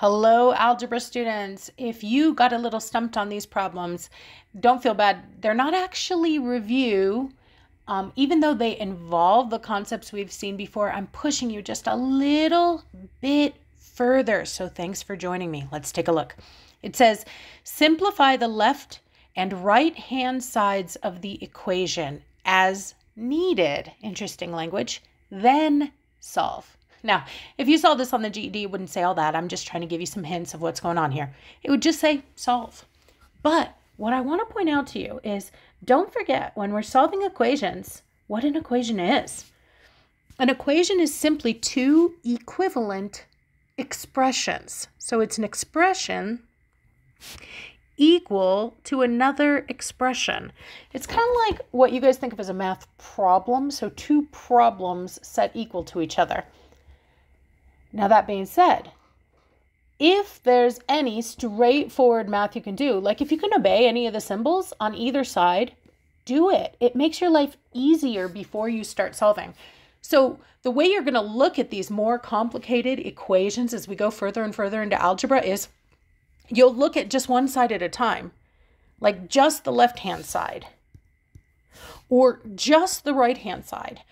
Hello, algebra students. If you got a little stumped on these problems, don't feel bad. They're not actually review. Um, even though they involve the concepts we've seen before, I'm pushing you just a little bit further. So thanks for joining me. Let's take a look. It says, simplify the left and right hand sides of the equation as needed. Interesting language. Then solve. Now, if you saw this on the GED, it wouldn't say all that. I'm just trying to give you some hints of what's going on here. It would just say solve. But what I want to point out to you is don't forget when we're solving equations, what an equation is. An equation is simply two equivalent expressions. So it's an expression equal to another expression. It's kind of like what you guys think of as a math problem. So two problems set equal to each other. Now, that being said, if there's any straightforward math you can do, like if you can obey any of the symbols on either side, do it. It makes your life easier before you start solving. So, the way you're going to look at these more complicated equations as we go further and further into algebra is you'll look at just one side at a time, like just the left hand side or just the right hand side,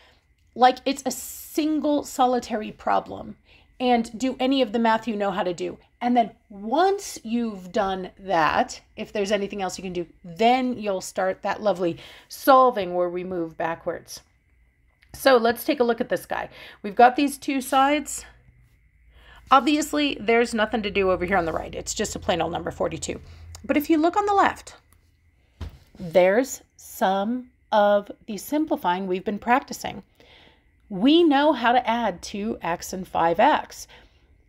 like it's a single solitary problem and do any of the math you know how to do. And then once you've done that, if there's anything else you can do, then you'll start that lovely solving where we move backwards. So let's take a look at this guy. We've got these two sides. Obviously, there's nothing to do over here on the right. It's just a plain old number 42. But if you look on the left, there's some of the simplifying we've been practicing we know how to add 2x and 5x.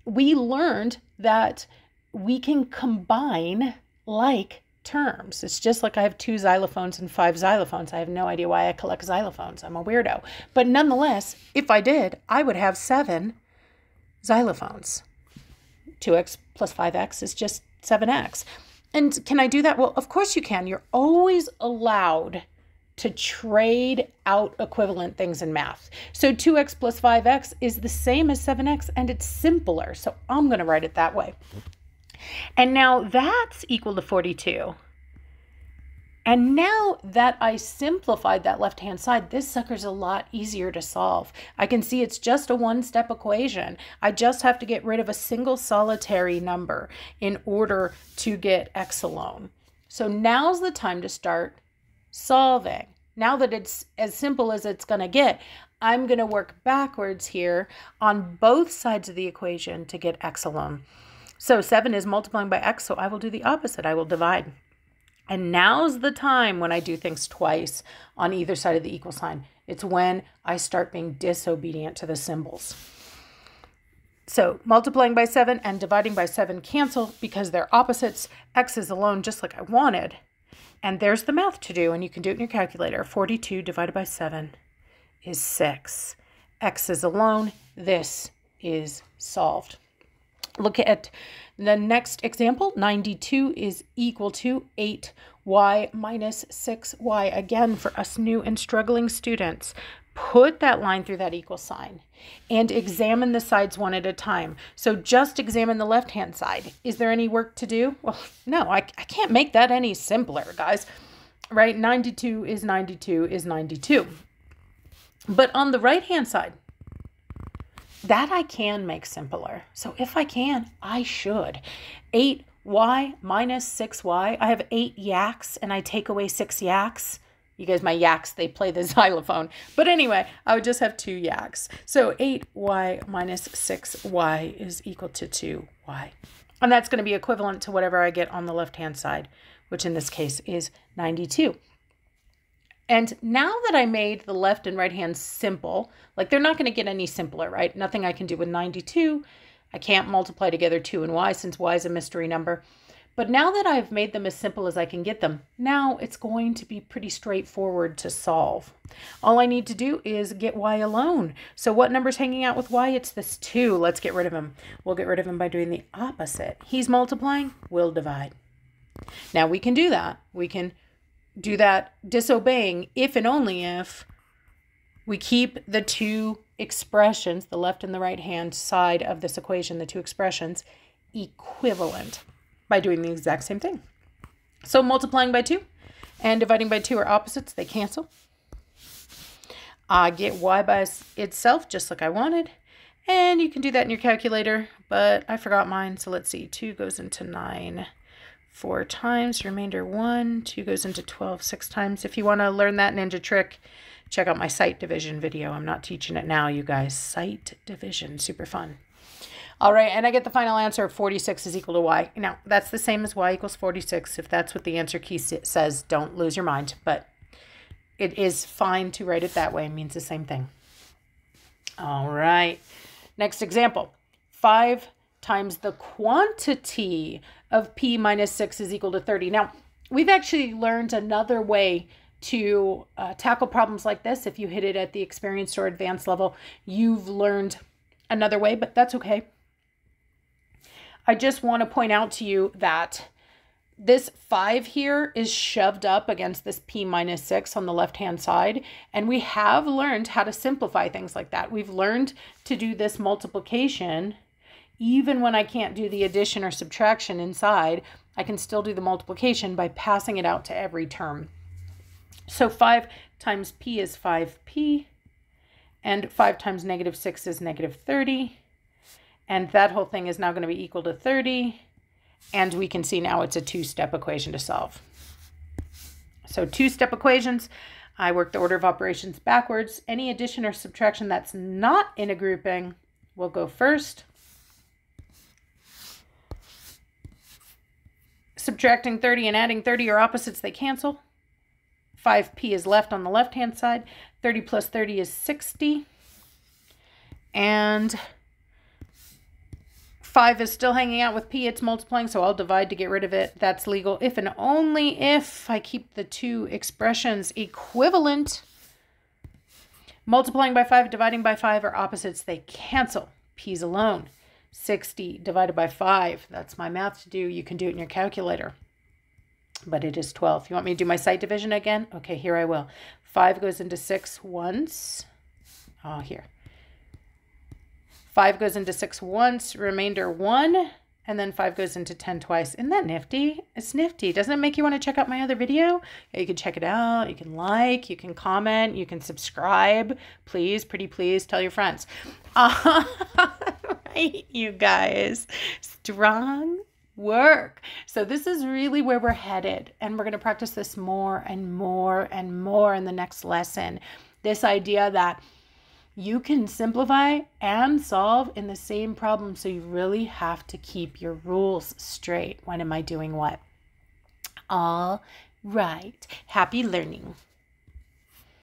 We learned that we can combine like terms. It's just like I have two xylophones and five xylophones. I have no idea why I collect xylophones. I'm a weirdo. But nonetheless, if I did, I would have seven xylophones. 2x plus 5x is just 7x. And can I do that? Well, of course you can. You're always allowed to trade out equivalent things in math. So 2x plus 5x is the same as 7x and it's simpler. So I'm going to write it that way. And now that's equal to 42. And now that I simplified that left-hand side, this sucker's a lot easier to solve. I can see it's just a one-step equation. I just have to get rid of a single solitary number in order to get x alone. So now's the time to start solving. Now that it's as simple as it's going to get, I'm going to work backwards here on both sides of the equation to get x alone. So 7 is multiplying by x, so I will do the opposite. I will divide. And now's the time when I do things twice on either side of the equal sign. It's when I start being disobedient to the symbols. So multiplying by 7 and dividing by 7 cancel because they're opposites. x is alone just like I wanted. And there's the math to do, and you can do it in your calculator. 42 divided by 7 is 6. X is alone. This is solved. Look at the next example. 92 is equal to 8y minus 6y. Again, for us new and struggling students, put that line through that equal sign and examine the sides one at a time. So just examine the left-hand side. Is there any work to do? Well, no, I, I can't make that any simpler, guys. Right? 92 is 92 is 92. But on the right-hand side, that I can make simpler. So if I can, I should. 8y minus 6y. I have 8 yaks and I take away 6 yaks you guys, my yaks, they play the xylophone. But anyway, I would just have two yaks. So 8y minus 6y is equal to 2y. And that's going to be equivalent to whatever I get on the left-hand side, which in this case is 92. And now that I made the left and right hand simple, like they're not going to get any simpler, right? Nothing I can do with 92. I can't multiply together 2 and y since y is a mystery number. But now that I've made them as simple as I can get them, now it's going to be pretty straightforward to solve. All I need to do is get y alone. So what number's hanging out with y? It's this 2. Let's get rid of him. We'll get rid of him by doing the opposite. He's multiplying, we'll divide. Now we can do that. We can do that disobeying if and only if we keep the two expressions, the left and the right hand side of this equation, the two expressions, equivalent by doing the exact same thing. So multiplying by 2 and dividing by 2 are opposites. They cancel. I get y by itself just like I wanted. And you can do that in your calculator, but I forgot mine. So let's see. 2 goes into 9 four times. Remainder 1. 2 goes into 12 six times. If you want to learn that ninja trick, check out my sight division video. I'm not teaching it now, you guys. Sight division. Super fun. All right, and I get the final answer of 46 is equal to y. Now, that's the same as y equals 46. If that's what the answer key says, don't lose your mind. But it is fine to write it that way. It means the same thing. All right. Next example. 5 times the quantity of p minus 6 is equal to 30. Now, we've actually learned another way to uh, tackle problems like this. If you hit it at the experienced or advanced level, you've learned another way, but that's okay. I just want to point out to you that this 5 here is shoved up against this p minus 6 on the left-hand side, and we have learned how to simplify things like that. We've learned to do this multiplication even when I can't do the addition or subtraction inside, I can still do the multiplication by passing it out to every term. So 5 times p is 5p, and 5 times negative 6 is negative 30. And that whole thing is now going to be equal to 30. And we can see now it's a two-step equation to solve. So two-step equations, I work the order of operations backwards. Any addition or subtraction that's not in a grouping will go first. Subtracting 30 and adding 30 are opposites, they cancel. 5p is left on the left-hand side. 30 plus 30 is 60. And 5 is still hanging out with p. It's multiplying, so I'll divide to get rid of it. That's legal if and only if I keep the two expressions equivalent. Multiplying by 5, dividing by 5 are opposites. They cancel. p's alone. 60 divided by 5. That's my math to do. You can do it in your calculator. But it is 12. You want me to do my sight division again? Okay, here I will. 5 goes into 6 once. Oh, here. 5 goes into 6 once, remainder 1, and then 5 goes into 10 twice. Isn't that nifty? It's nifty. Doesn't it make you want to check out my other video? You can check it out. You can like, you can comment, you can subscribe. Please, pretty please, tell your friends. Right, you guys. Strong work. So this is really where we're headed. And we're going to practice this more and more and more in the next lesson. This idea that you can simplify and solve in the same problem. So you really have to keep your rules straight. When am I doing what? All right. Happy learning.